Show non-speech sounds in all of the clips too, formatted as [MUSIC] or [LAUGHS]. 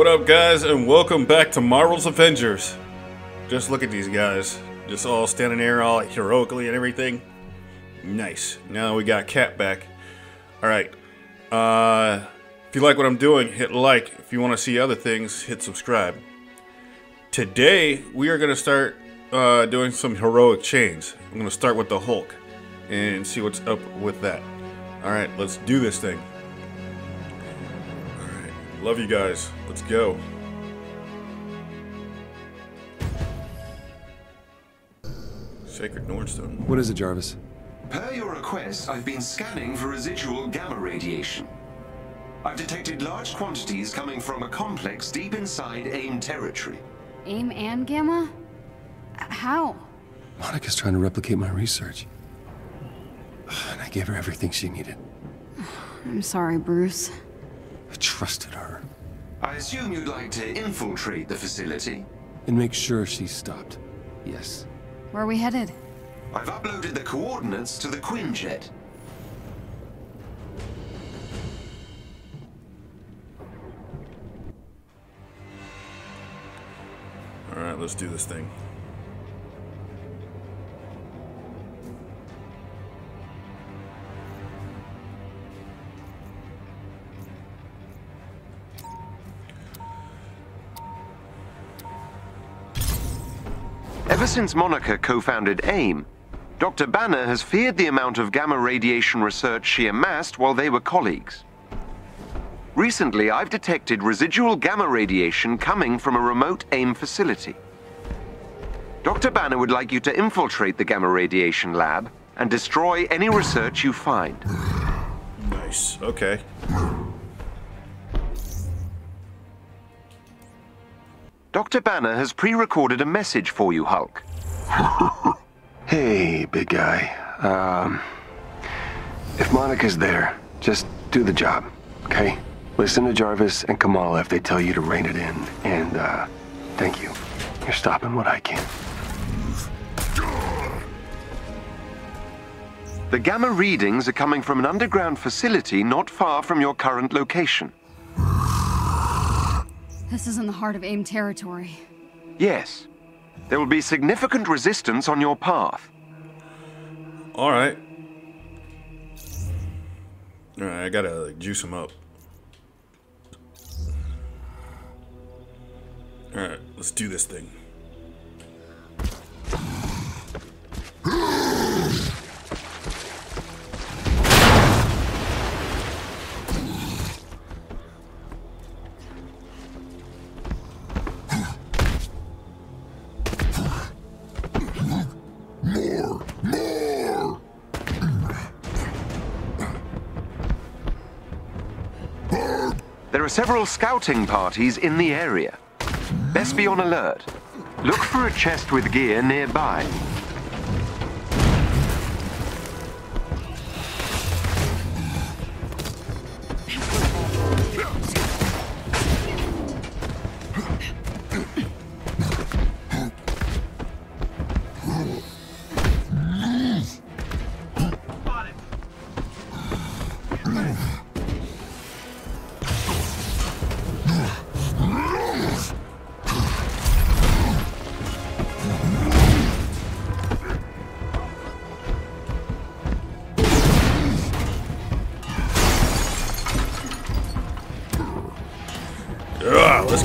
What up, guys, and welcome back to Marvel's Avengers. Just look at these guys. Just all standing there all heroically and everything. Nice. Now we got Cap back. Alright. Uh, if you like what I'm doing, hit like. If you want to see other things, hit subscribe. Today, we are going to start uh, doing some heroic chains. I'm going to start with the Hulk and see what's up with that. Alright, let's do this thing. Alright, love you guys. Let's go. Sacred Nordstone. What is it, Jarvis? Per your request, I've been scanning for residual gamma radiation. I've detected large quantities coming from a complex deep inside AIM territory. AIM and Gamma? How? Monica's trying to replicate my research. And I gave her everything she needed. [SIGHS] I'm sorry, Bruce. I trusted her. I assume you'd like to infiltrate the facility? And make sure she stopped. Yes. Where are we headed? I've uploaded the coordinates to the Quinjet. Alright, let's do this thing. Since Monica co-founded AIM, Dr. Banner has feared the amount of gamma radiation research she amassed while they were colleagues. Recently, I've detected residual gamma radiation coming from a remote AIM facility. Dr. Banner would like you to infiltrate the gamma radiation lab and destroy any research you find. Nice. Okay. Dr. Banner has pre-recorded a message for you, Hulk. [LAUGHS] Hey, big guy. Um, if Monica's there, just do the job, okay? Listen to Jarvis and Kamala if they tell you to rein it in, and, uh, thank you. You're stopping what I can. The gamma readings are coming from an underground facility not far from your current location. This is in the heart of AIM territory. Yes. There will be significant resistance on your path. Alright. Alright, I gotta like, juice him up. Alright, let's do this thing. Are several scouting parties in the area. Best be on alert. Look for a chest with gear nearby.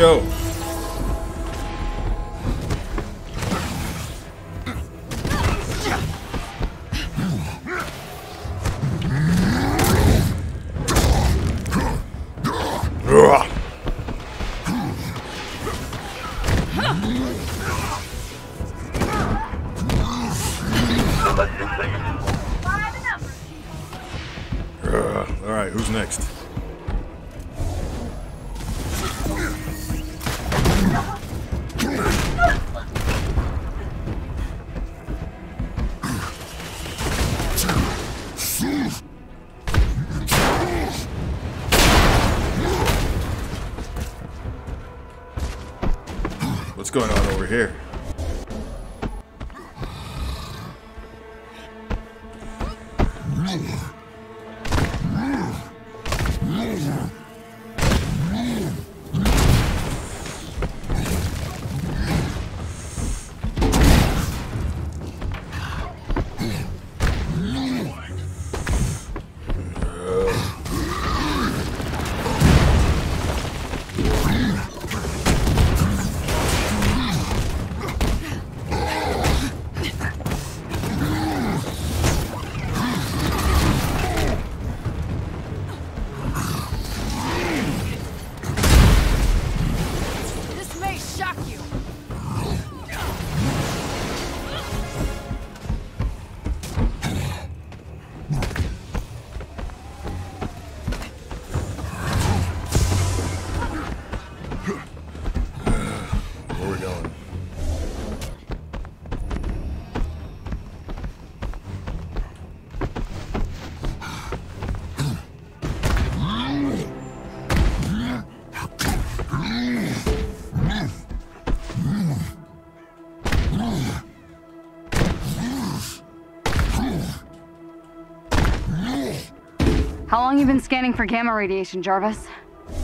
Go. Been scanning for gamma radiation, Jarvis?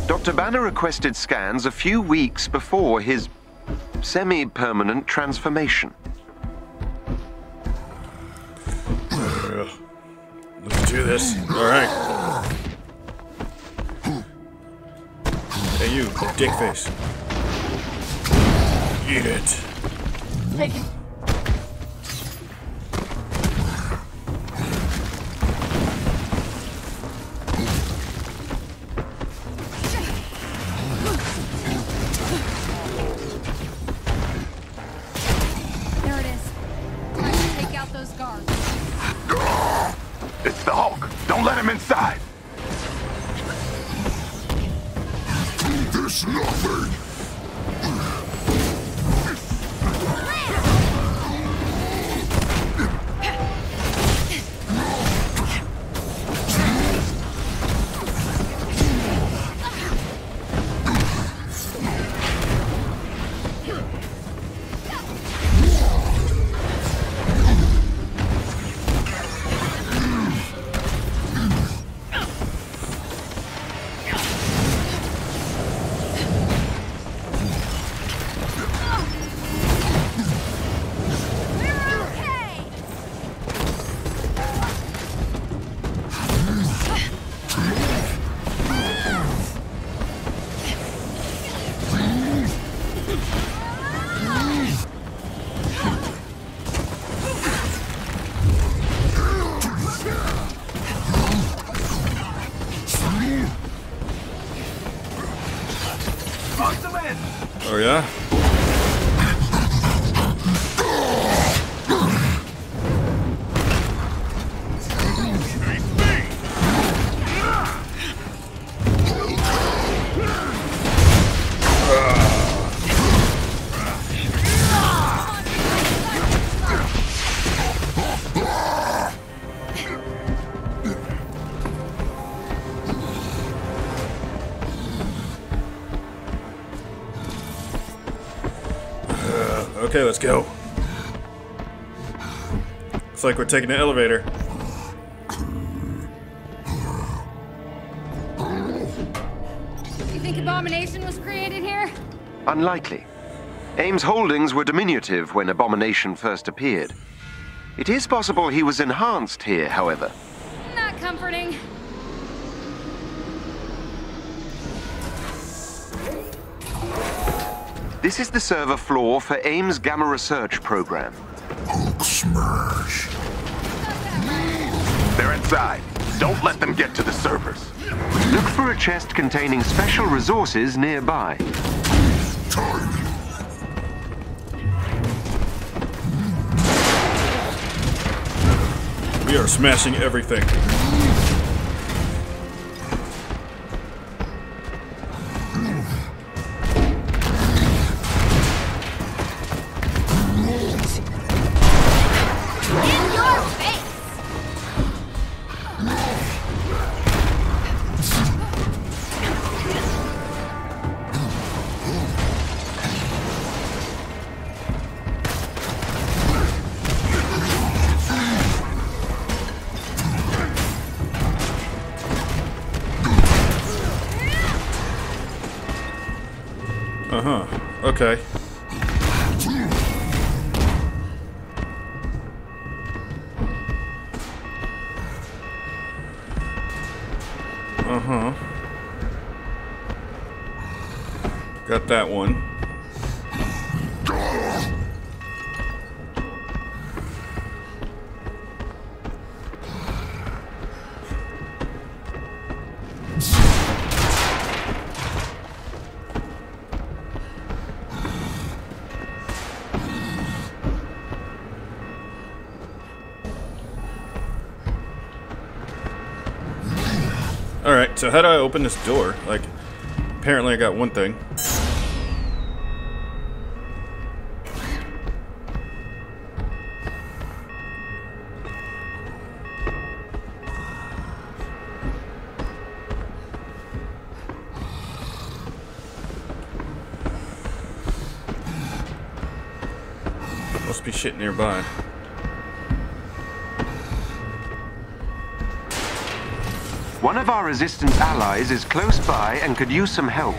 Dr. Banner requested scans a few weeks before his semi permanent transformation. Let's do this. Alright. Hey, you, dick face. Eat it. Take it. Okay, let's go. Looks like we're taking the elevator. You think Abomination was created here? Unlikely. AIM's Holdings were diminutive when Abomination first appeared. It is possible he was enhanced here, however. Not comforting. This is the server floor for AIM's Gamma Research Program. Hulk Smash. They're inside. Don't let them get to the servers. Look for a chest containing special resources nearby. Time. We are smashing everything. That one. Alright, so how do I open this door? Like, apparently I got one thing. Be shit nearby. One of our resistance allies is close by and could use some help.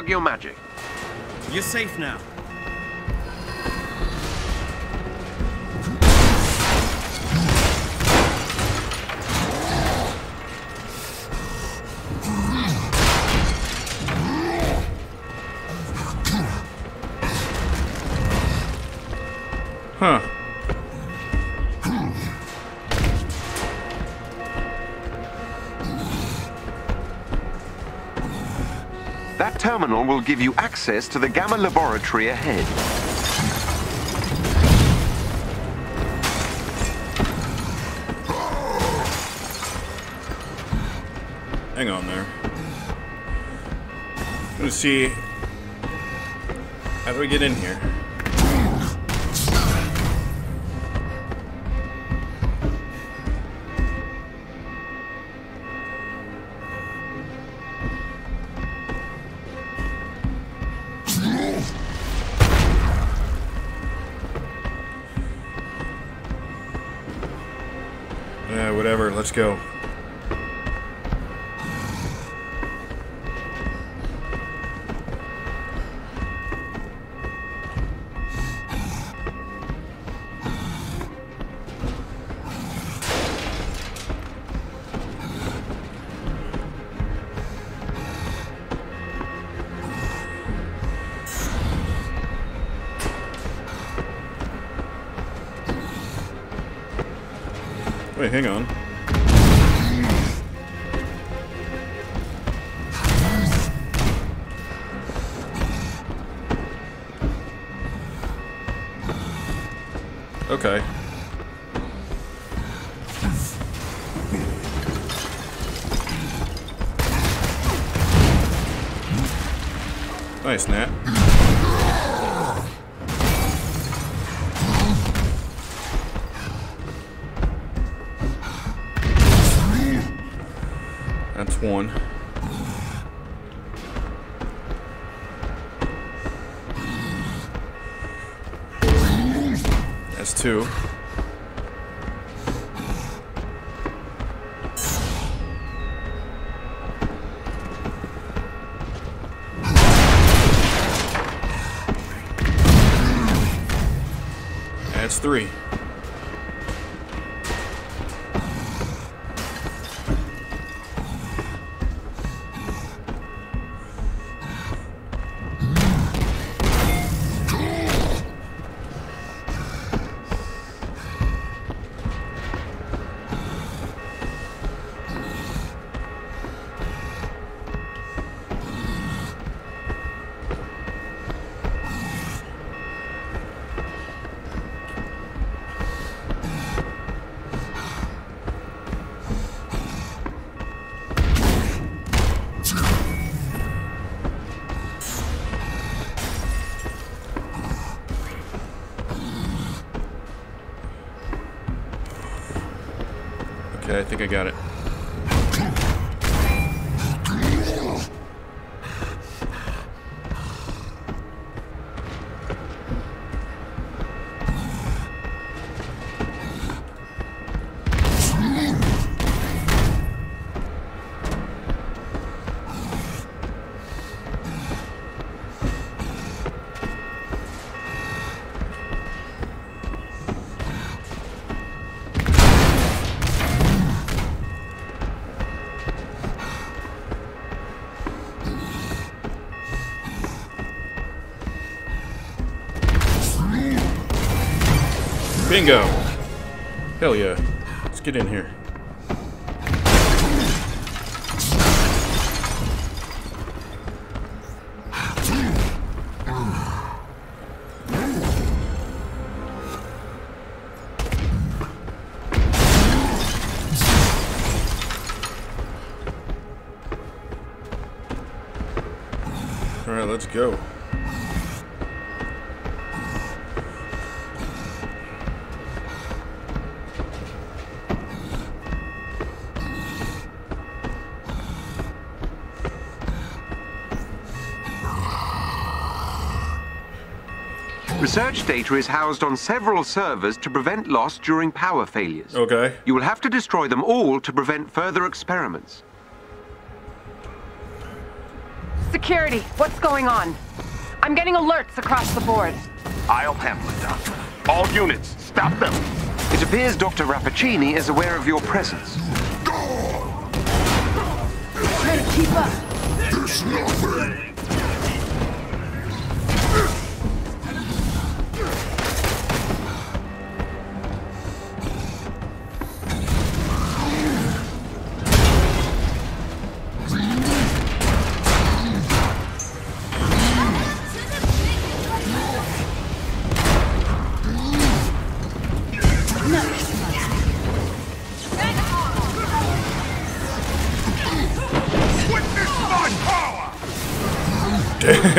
Work your magic. You're safe now. Will give you access to the Gamma laboratory ahead. Hang on there. Let's see. How do we get in here? Whatever. Let's go. Wait, hang on. Okay. Nice, Nat. That's one. Two. That's three. Okay, I think I got it. Bingo! Hell yeah. Let's get in here. Alright, let's go. Research data is housed on several servers to prevent loss during power failures. Okay. You will have to destroy them all to prevent further experiments. Security, what's going on? I'm getting alerts across the board. I'll handle it, Doctor. All units, stop them. It appears Dr. Rappaccini is aware of your presence. Try to keep up. There's nothing.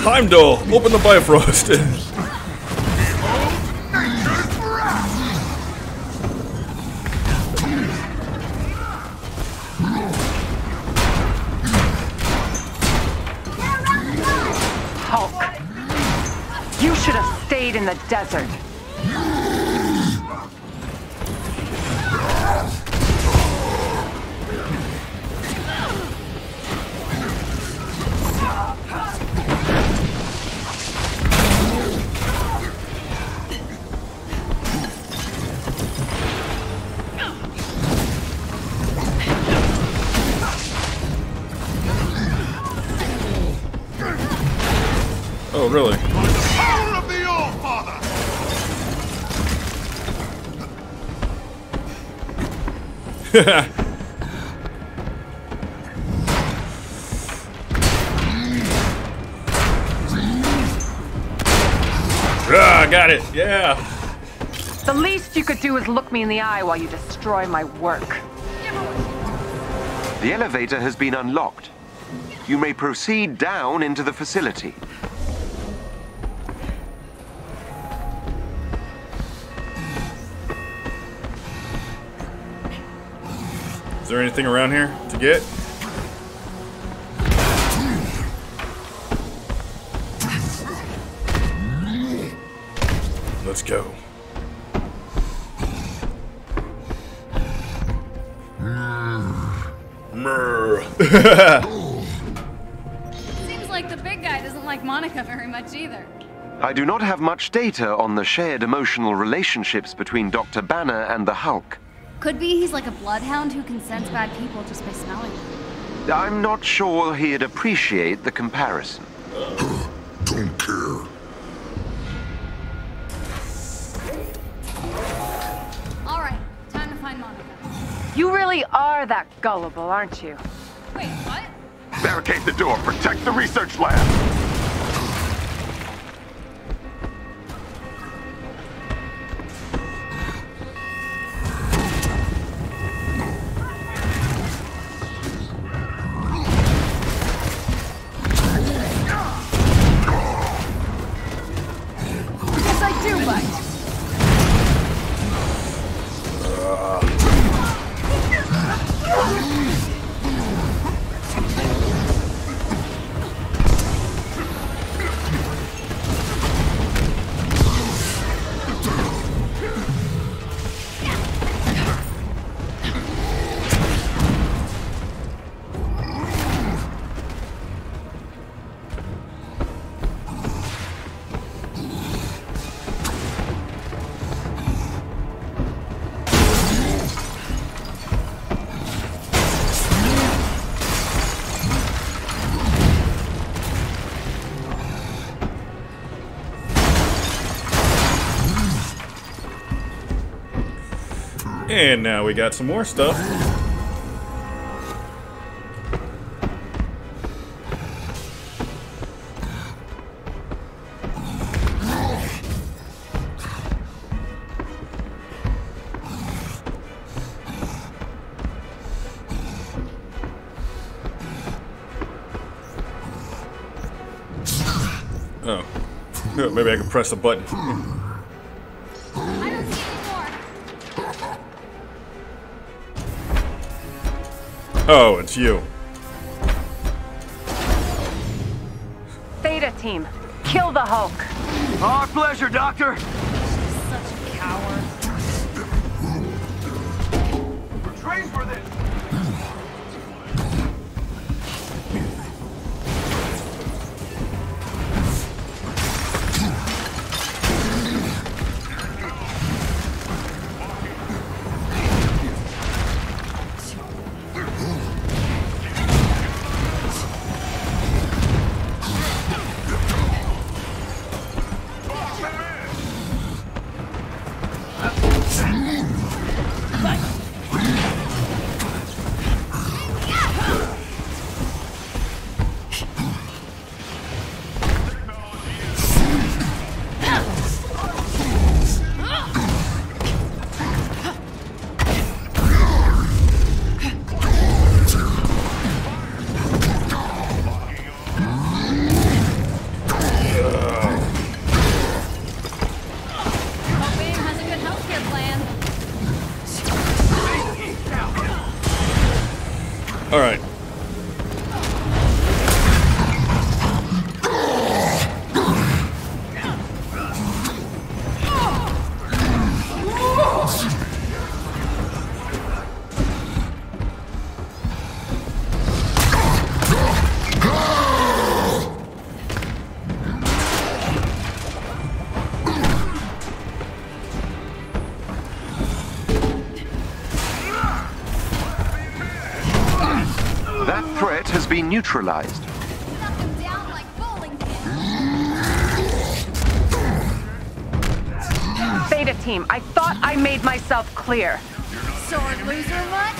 Heimdall, open the Bifrost. Really? Power of the All-Father! [LAUGHS] Ah, got it. Yeah. The least you could do is look me in the eye while you destroy my work. The elevator has been unlocked. You may proceed down into the facility. There anything around here to get? Let's go. [LAUGHS] Seems like the big guy doesn't like Monica very much either. I do not have much data on the shared emotional relationships between Dr. Banner and the Hulk. Could be he's like a bloodhound who can sense bad people just by smelling them. I'm not sure he'd appreciate the comparison. [GASPS] Don't care. All right, time to find Monica. You really are that gullible, aren't you? Wait, what? Barricade the door. Protect the research lab. And now we got some more stuff. Oh. Maybe I can press a button. Oh, it's you. Theta team, kill the Hulk. Our pleasure, Doctor. Such a coward. We're trained for this. Neutralized. Knock like bowling team, I thought I made myself clear. Sword loser much?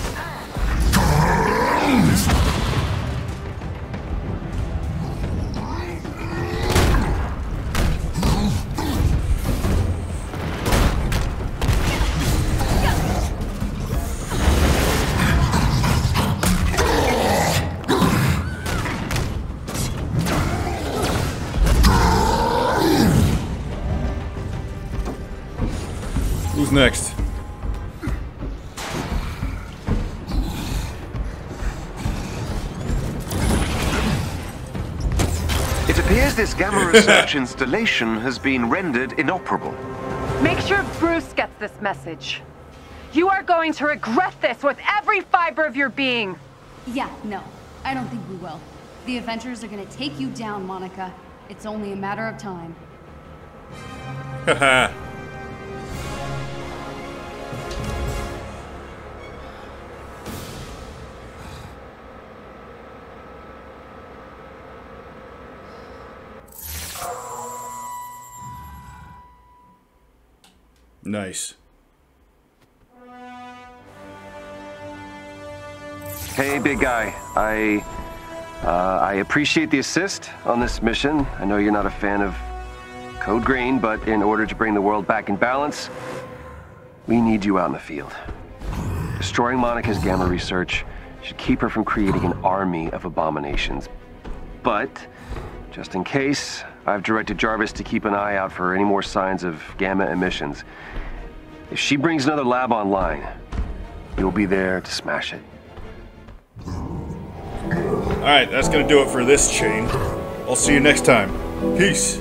Next? It appears this Gamma [LAUGHS] Research installation has been rendered inoperable. Make sure Bruce gets this message. You are going to regret this with every fiber of your being. Yeah, no. I don't think we will. The Avengers are gonna take you down, Monica. It's only a matter of time. Haha. [LAUGHS] nice. Hey, big guy. I uh, I appreciate the assist on this mission. I know you're not a fan of Code Green, but in order to bring the world back in balance, we need you out in the field. Destroying Monica's gamma research should keep her from creating an army of abominations. But just in case, I've directed Jarvis to keep an eye out for any more signs of gamma emissions. If she brings another lab online, you'll be there to smash it. All right, that's gonna do it for this chain. I'll see you next time. Peace.